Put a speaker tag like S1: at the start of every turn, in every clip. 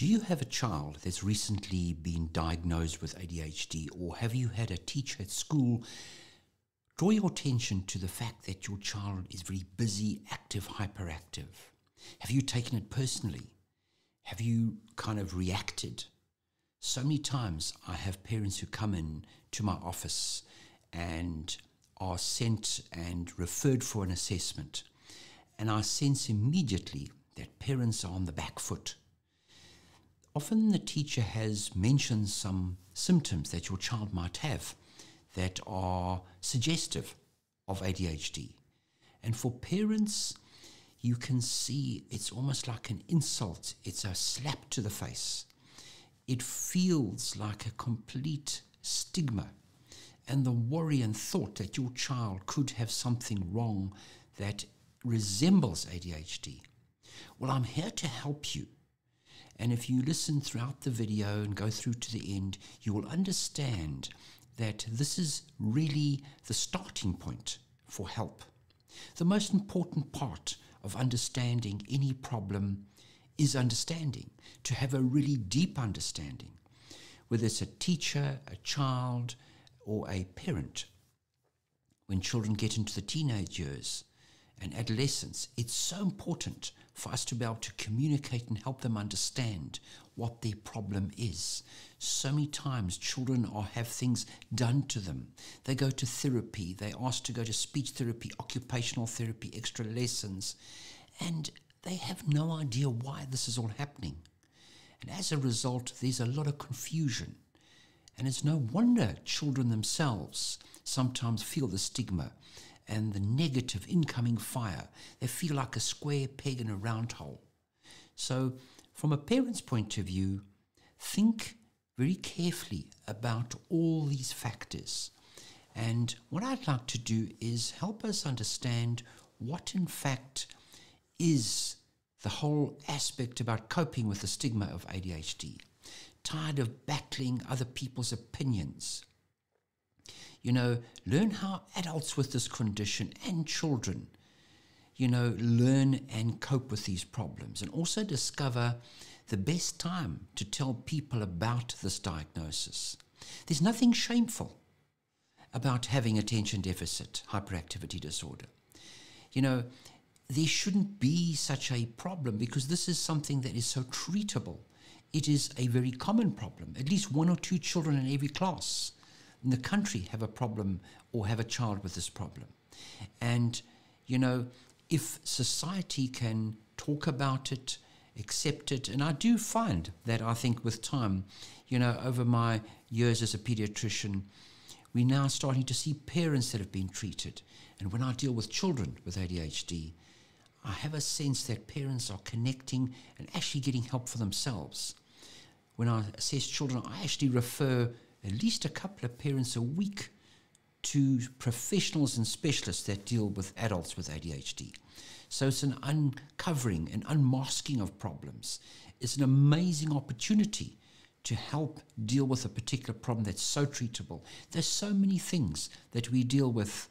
S1: Do you have a child that's recently been diagnosed with ADHD, or have you had a teacher at school draw your attention to the fact that your child is very busy, active, hyperactive? Have you taken it personally? Have you kind of reacted? So many times I have parents who come in to my office and are sent and referred for an assessment. And I sense immediately that parents are on the back foot often the teacher has mentioned some symptoms that your child might have that are suggestive of ADHD. And for parents, you can see it's almost like an insult, it's a slap to the face. It feels like a complete stigma. And the worry and thought that your child could have something wrong that resembles ADHD. Well, I'm here to help you and if you listen throughout the video and go through to the end, you will understand that this is really the starting point for help. The most important part of understanding any problem is understanding, to have a really deep understanding, whether it's a teacher, a child, or a parent. When children get into the teenage years and adolescence, it's so important for us to be able to communicate and help them understand what their problem is. So many times children are, have things done to them. They go to therapy, they ask to go to speech therapy, occupational therapy, extra lessons, and they have no idea why this is all happening. And as a result, there's a lot of confusion. And it's no wonder children themselves sometimes feel the stigma and the negative incoming fire. They feel like a square peg in a round hole. So, from a parent's point of view, think very carefully about all these factors. And what I'd like to do is help us understand what, in fact, is the whole aspect about coping with the stigma of ADHD. Tired of battling other people's opinions, you know, learn how adults with this condition and children, you know, learn and cope with these problems and also discover the best time to tell people about this diagnosis. There's nothing shameful about having attention deficit hyperactivity disorder. You know, there shouldn't be such a problem because this is something that is so treatable. It is a very common problem. At least one or two children in every class in the country have a problem or have a child with this problem. And, you know, if society can talk about it, accept it, and I do find that I think with time, you know, over my years as a pediatrician, we're now starting to see parents that have been treated. And when I deal with children with ADHD, I have a sense that parents are connecting and actually getting help for themselves. When I assess children, I actually refer at least a couple of parents a week to professionals and specialists that deal with adults with ADHD. So it's an uncovering and unmasking of problems. It's an amazing opportunity to help deal with a particular problem that's so treatable. There's so many things that we deal with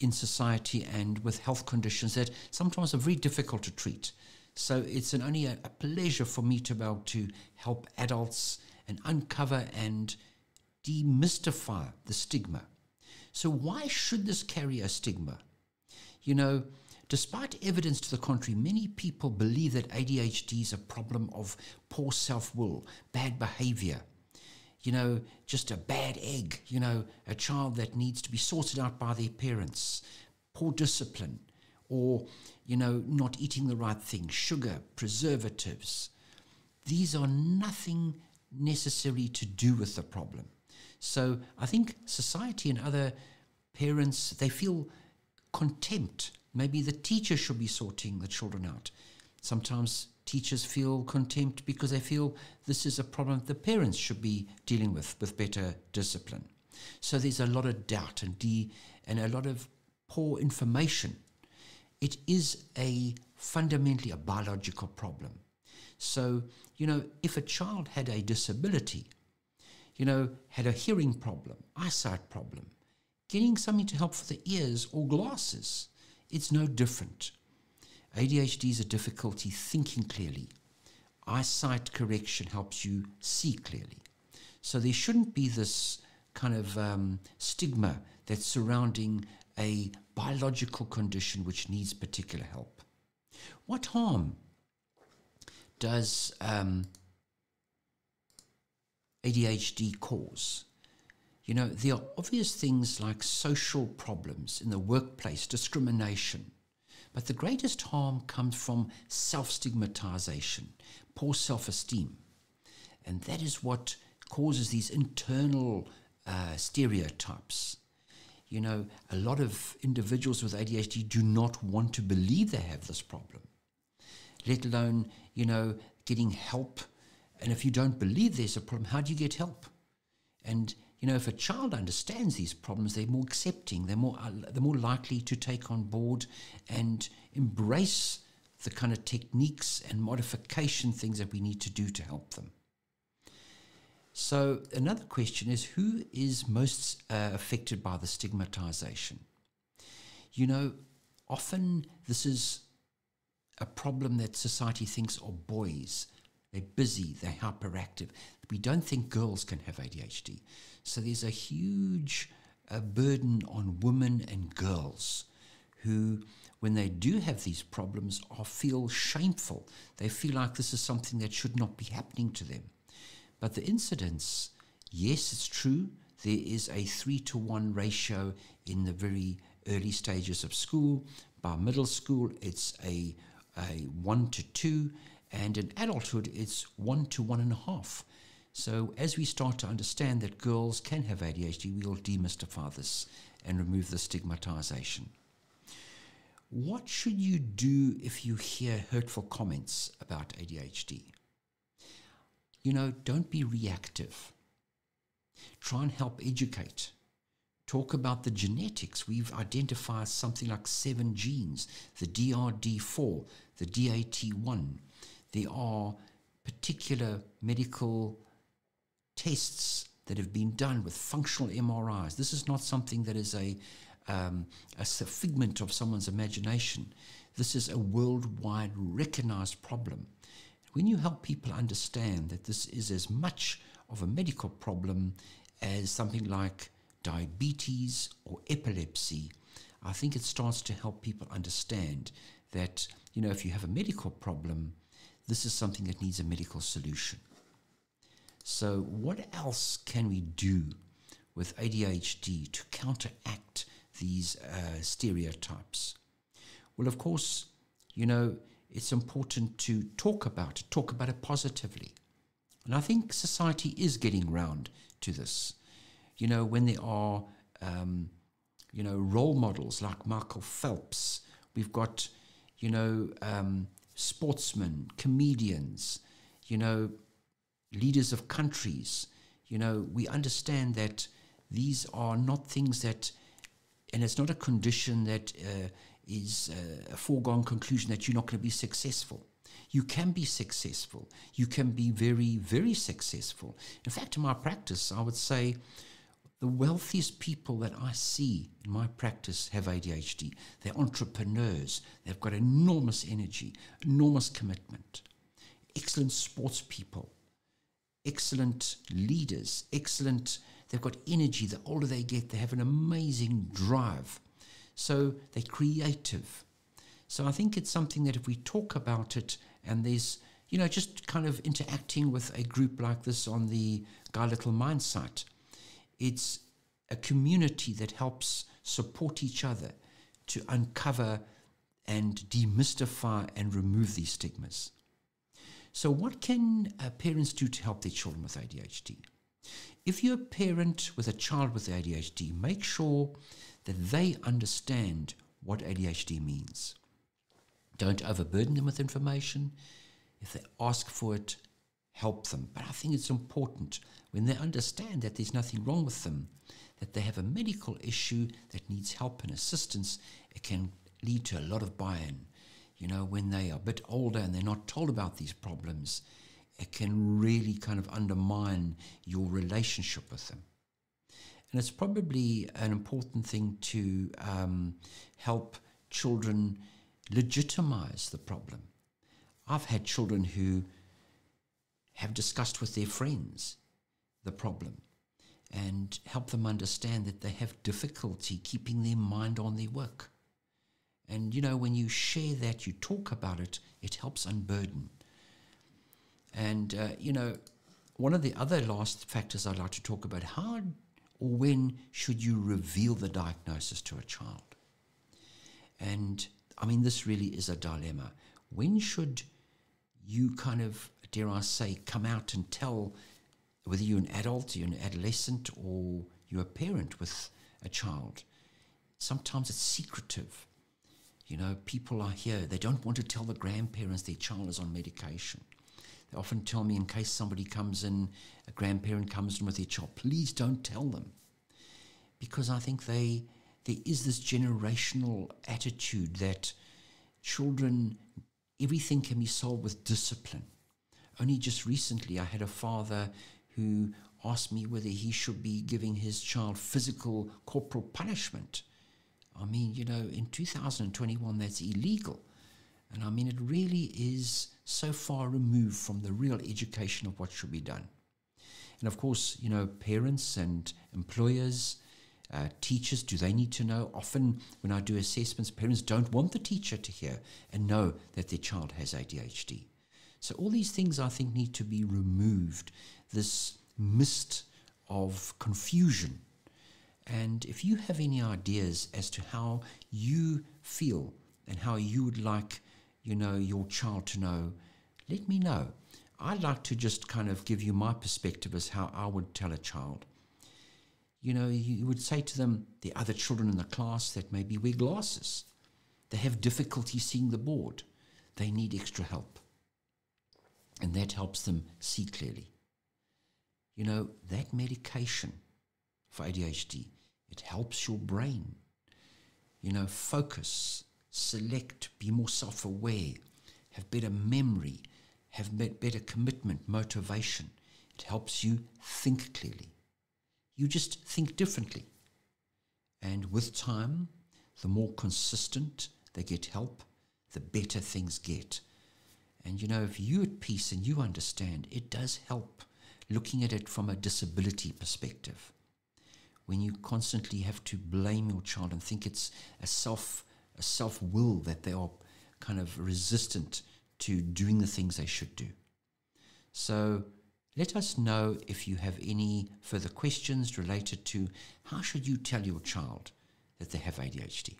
S1: in society and with health conditions that sometimes are very difficult to treat. So it's an only a, a pleasure for me to be able to help adults and uncover and demystify the stigma. So, why should this carry a stigma? You know, despite evidence to the contrary, many people believe that ADHD is a problem of poor self will, bad behavior, you know, just a bad egg, you know, a child that needs to be sorted out by their parents, poor discipline, or, you know, not eating the right thing, sugar, preservatives. These are nothing necessary to do with the problem. So I think society and other parents, they feel contempt. Maybe the teacher should be sorting the children out. Sometimes teachers feel contempt because they feel this is a problem the parents should be dealing with with better discipline. So there's a lot of doubt and de- and a lot of poor information. It is a fundamentally a biological problem. So, you know, if a child had a disability, you know, had a hearing problem, eyesight problem, getting something to help for the ears or glasses, it's no different. ADHD is a difficulty thinking clearly, eyesight correction helps you see clearly. So there shouldn't be this kind of um, stigma that's surrounding a biological condition which needs particular help. What harm does um, ADHD cause? You know, there are obvious things like social problems in the workplace, discrimination. But the greatest harm comes from self stigmatization, poor self esteem. And that is what causes these internal uh, stereotypes. You know, a lot of individuals with ADHD do not want to believe they have this problem, let alone, you know, getting help. And if you don't believe there's a problem, how do you get help? And you know, if a child understands these problems, they're more accepting, they're more, uh, they're more likely to take on board and embrace the kind of techniques and modification things that we need to do to help them. So, another question is who is most uh, affected by the stigmatization? You know, often this is a problem that society thinks are boys. They're busy, they're hyperactive. We don't think girls can have ADHD. So, there's a huge uh, burden on women and girls who, when they do have these problems, are feel shameful. They feel like this is something that should not be happening to them. But the incidence, yes, it's true. There is a three to one ratio in the very early stages of school. By middle school, it's a, a one to two. And in adulthood, it's one to one and a half. So as we start to understand that girls can have ADHD, we'll demystify this and remove the stigmatization. What should you do if you hear hurtful comments about ADHD? you know, don't be reactive. Try and help educate. Talk about the genetics. We've identified something like seven genes the DRD4, the DAT1. There are particular medical tests that have been done with functional MRIs. This is not something that is a, um, a figment of someone's imagination. This is a worldwide recognized problem. When you help people understand that this is as much of a medical problem as something like diabetes or epilepsy, I think it starts to help people understand that, you know, if you have a medical problem, this is something that needs a medical solution. So, what else can we do with ADHD to counteract these uh, stereotypes? Well, of course, you know, it's important to talk about it, talk about it positively. And I think society is getting round to this. You know, when there are, um, you know, role models like Michael Phelps, we've got, you know, um, sportsmen, comedians, you know, leaders of countries. You know, we understand that these are not things that, and it's not a condition that uh, is a foregone conclusion that you're not going to be successful. You can be successful. You can be very, very successful. In fact, in my practice, I would say the wealthiest people that I see in my practice have ADHD. They're entrepreneurs. They've got enormous energy, enormous commitment, excellent sports people, excellent leaders, excellent. They've got energy. The older they get, they have an amazing drive. So they're creative. So I think it's something that if we talk about it and there's, you know, just kind of interacting with a group like this on the Guide Little Mind site, it's a community that helps support each other to uncover and demystify and remove these stigmas. So, what can uh, parents do to help their children with ADHD? If you're a parent with a child with ADHD, make sure that they understand what ADHD means. Don't overburden them with information. If they ask for it, help them. But I think it's important when they understand that there's nothing wrong with them, that they have a medical issue that needs help and assistance, it can lead to a lot of buy in. You know, when they are a bit older and they're not told about these problems, it can really kind of undermine your relationship with them. And it's probably an important thing to um, help children legitimize the problem. I've had children who have discussed with their friends the problem and help them understand that they have difficulty keeping their mind on their work. And you know, when you share that, you talk about it, it helps unburden. And uh, you know, one of the other last factors I'd like to talk about how or when should you reveal the diagnosis to a child? And I mean, this really is a dilemma. When should you kind of, dare I say, come out and tell whether you're an adult, you're an adolescent, or you're a parent with a child? Sometimes it's secretive. You know, people are here, they don't want to tell the grandparents their child is on medication. They often tell me in case somebody comes in, a grandparent comes in with their child, please don't tell them. Because I think they there is this generational attitude that children everything can be solved with discipline. Only just recently I had a father who asked me whether he should be giving his child physical corporal punishment. I mean, you know, in 2021 that's illegal. And I mean, it really is so far removed from the real education of what should be done. And of course, you know, parents and employers, uh, teachers, do they need to know? Often, when I do assessments, parents don't want the teacher to hear and know that their child has ADHD. So, all these things I think need to be removed. This mist of confusion. And if you have any ideas as to how you feel and how you would like you know, your child to know, let me know. I'd like to just kind of give you my perspective as how I would tell a child. You know, you would say to them, the other children in the class that maybe wear glasses, they have difficulty seeing the board, they need extra help. And that helps them see clearly. You know, that medication for ADHD, it helps your brain, you know, focus, select, be more self aware, have better memory, have better commitment, motivation. It helps you think clearly. You just think differently. And with time, the more consistent they get help, the better things get. And you know, if you're at peace and you understand, it does help looking at it from a disability perspective. When you constantly have to blame your child and think it's a self a self will that they are kind of resistant to doing the things they should do. So let us know if you have any further questions related to how should you tell your child that they have ADHD.